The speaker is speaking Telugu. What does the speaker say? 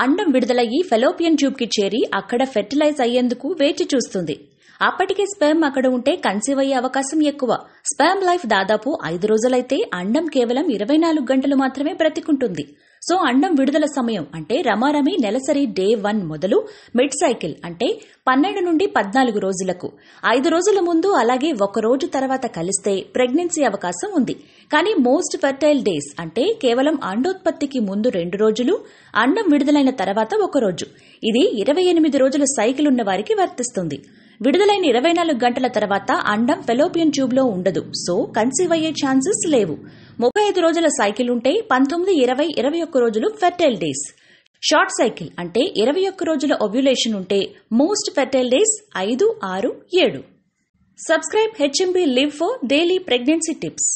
అండం విడుదలయ్యి ఫెలోపియన్ ట్యూబ్కి చేరి అక్కడ ఫెర్టిలైజ్ అయ్యేందుకు వేచి చూస్తుంది. అప్పటికే స్పెర్మ్ అక్కడ ఉంటే కన్సీవ్ అయ్యే అవకాశం ఎక్కువ. స్పెర్మ్ లైఫ్ దాదాపు ఐదు రోజులైతే అండం కేవలం ఇరవై నాలుగు గంటలు మాత్రమే బ్రతికుంటుంది. సో అండం విడుదల సమయం అంటే రమారమి నెలసరి డే వన్ మొదలు మిడ్ సైకిల్ అంటే పన్నెండు నుండి పద్నాలుగు రోజులకు. ఐదు రోజుల ముందు అలాగే ఒక రోజు తర్వాత కలిస్తే ప్రెగ్నెన్సీ అవకాశం ఉంది. కానీ మోస్ట్ ఫెర్టైల్ డేస్ అంటే కేవలం అండోత్పత్తికి ముందు రెండు రోజులు అండం విడుదలైన తర్వాత ఒక రోజు. ఇది ఇరవై ఎనిమిది రోజుల సైకిల్ ఉన్న వారికి వర్తిస్తుంది. విడుదలైన ఇరవై నాలుగు గంటల తర్వాత అండం ఫెలోపియన్ ట్యూబ్లో ఉండదు. సో కన్సీవ్ అయ్యే ఛాన్సెస్ లేవు. ముప్పై ఐదు రోజుల సైకిల్ ఉంటే పంతొమ్మిది ఇరవై ఇరవై ఒక్క రోజులు ఫెర్టైల్ డేస్. షార్ట్ సైకిల్ అంటే ఇరవై ఒక్క రోజుల ఒవ్యులేషన్ ఉంటే మోస్ట్ ఫెర్టైల్ డేస్ ఐదు ఆరు ఏడు. Subscribe HMB live for daily pregnancy tips.